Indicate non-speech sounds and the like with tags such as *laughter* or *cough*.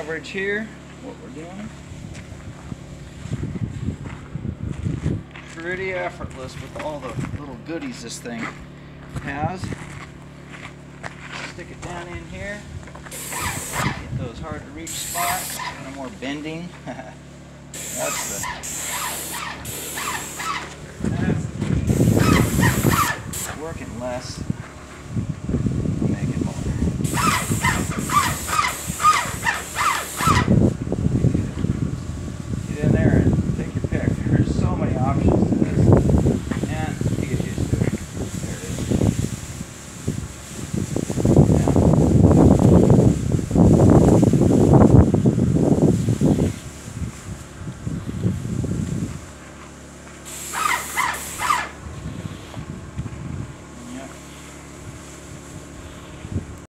coverage here, what we're doing. Pretty effortless with all the little goodies this thing has. Stick it down in here. Get those hard to reach spots. No more bending. *laughs* That's the that's working less.